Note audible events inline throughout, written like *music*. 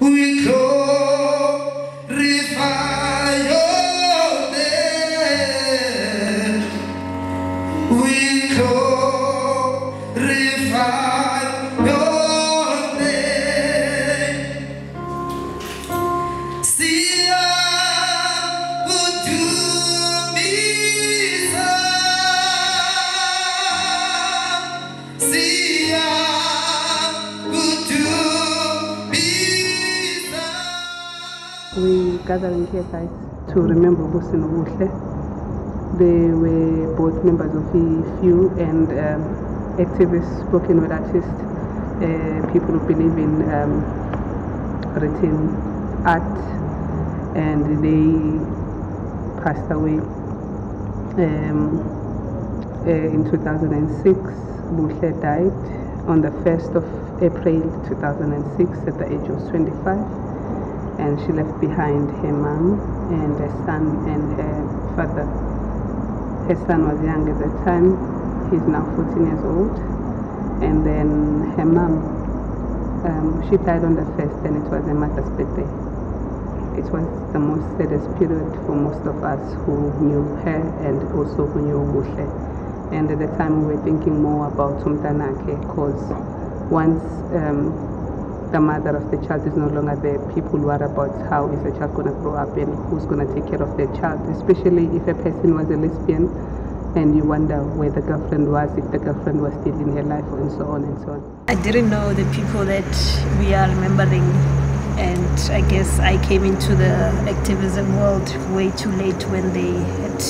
We glorify gathering here guys to remember Busi Nobuhle. They were both members of EFU and um, activists, spoken word artists, uh, people who believe in um, written art, and they passed away um, uh, in 2006. Buhle died on the 1st of April 2006 at the age of 25 and she left behind her mom and her son and her father. Her son was young at the time, he's now 14 years old. And then her mom, um, she died on the first and it was her mother's birthday. It was the most saddest period for most of us who knew her and also who knew Buhle. And at the time we were thinking more about Umtanake because once um, the mother of the child is no longer there, people worry about how is the child going to grow up and who's going to take care of their child, especially if a person was a lesbian and you wonder where the girlfriend was, if the girlfriend was still in her life, and so on and so on. I didn't know the people that we are remembering, and I guess I came into the activism world way too late when they had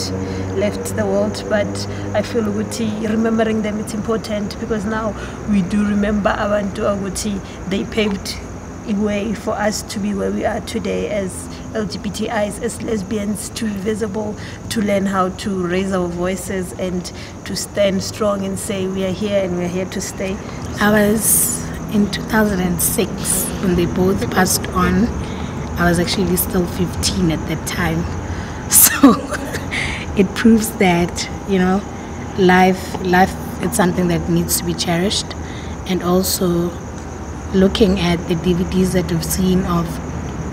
left the world. But I feel Uguti, remembering them, it's important because now we do remember Abantu Aguti. They paved a way for us to be where we are today as LGBTIs, as lesbians, to be visible, to learn how to raise our voices and to stand strong and say we are here and we are here to stay. I was in 2006 when they both passed on. I was actually still 15 at that time. *laughs* So it proves that, you know, life life it's something that needs to be cherished and also looking at the DVDs that we've seen of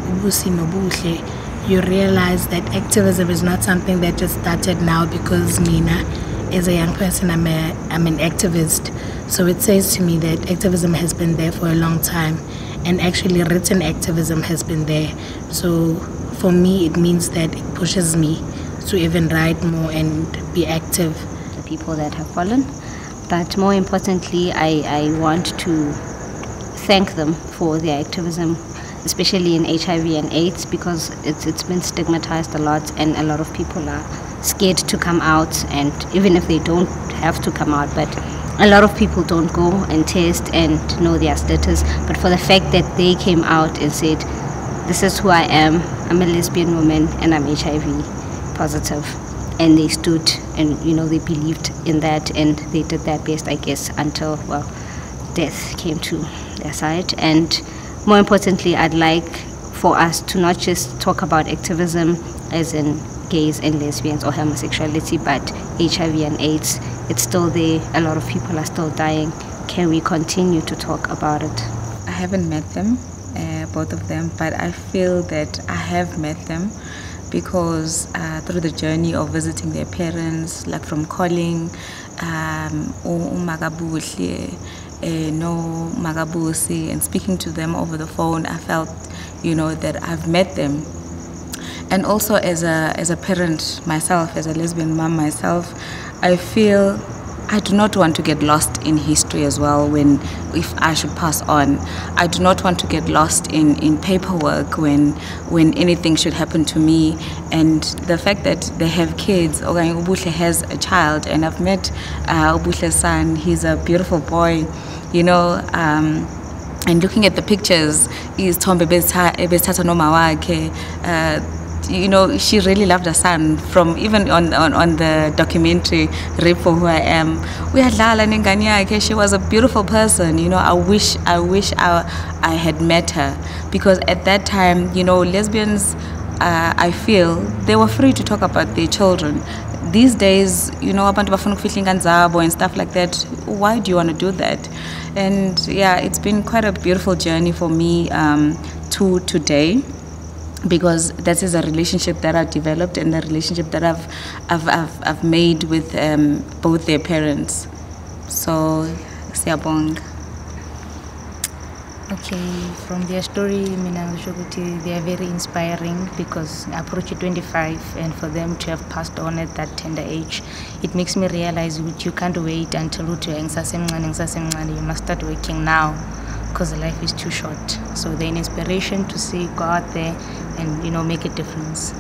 Ubusi Nobuhle, you realize that activism is not something that just started now because Mina, as a young person, I'm, a, I'm an activist. So it says to me that activism has been there for a long time, and actually, written activism has been there. So for me, it means that it pushes me to even write more and be active. the people that have fallen. But more importantly, I, I want to thank them for their activism, especially in HIV and AIDS, because it's, it's been stigmatized a lot, and a lot of people are scared to come out. And even if they don't have to come out, but a lot of people don't go and test and know their status. But for the fact that they came out and said, This is who I am, I'm a lesbian woman, and I'm HIV positive. And they stood and you know they believed in that and they did their best i guess until well death came to their side. And more importantly i'd like for us to not just talk about activism as in gays and lesbians or homosexuality but hiv and aids. It's still there. A lot of people are still dying. Can we continue to talk about it? I haven't met them, uh, both of them, but I feel that I have met them because uh, through the journey of visiting their parents, like from calling um, Umagabuhle, uh, no Magabusi, and speaking to them over the phone, I felt, you know, that I've met them. And also as a as a parent myself, as a lesbian mom myself, I feel I do not want to get lost in history as well when if I should pass on. I do not want to get lost in, in paperwork when when anything should happen to me. And the fact that they have kids, okay, Ubuhle has a child and I've met uh, son, he's a beautiful boy, you know, um, and looking at the pictures, is Tombe Besithatha noma wakhe, uh, you know, she really loved her son from even on, on, on the documentary Rape for Who I Am. We had Lala nengane yakhe. She was a beautiful person. You know, I wish I wish I, I had met her because at that time, you know, lesbians, uh, I feel they were free to talk about their children. These days, you know, abantu bafuna ukufihla and stuff like that. Why do you want to do that? And yeah, it's been quite a beautiful journey for me um, to today because that is a relationship that I've developed and a relationship that I've I've, I've, I've made with um, both their parents. So, siyabonga. Okay, from their story, mina ngisho ukuthi they are very inspiring because approach 25 and for them to have passed on at that tender age, it makes me realize you can't wait until you must start working now because life is too short. So an inspiration to see go out there and you know make a difference.